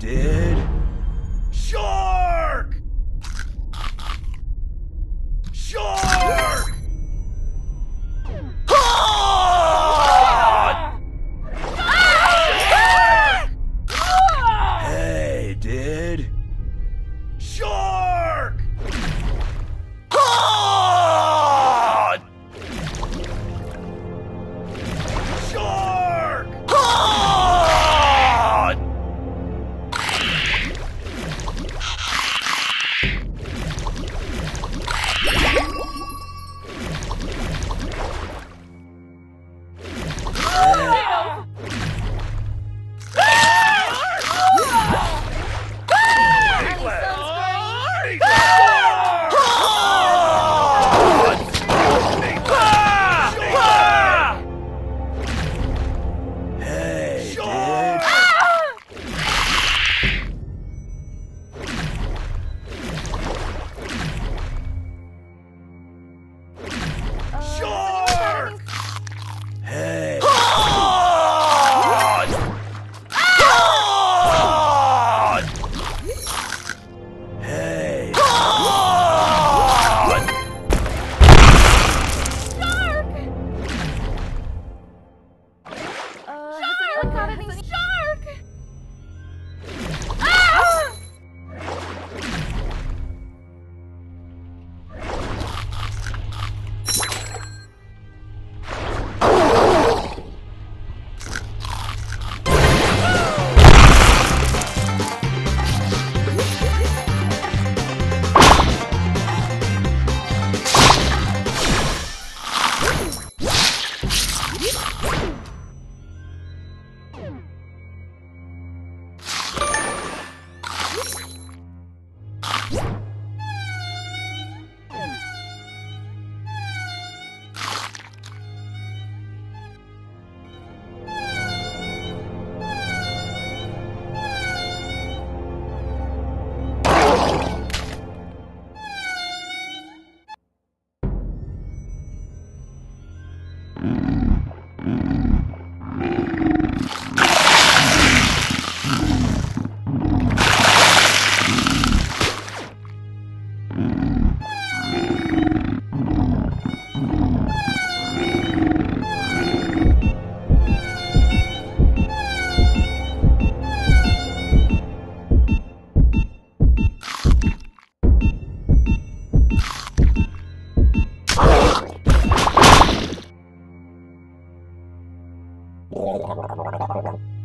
dead. haven't got any いやいや、まだまだまだ。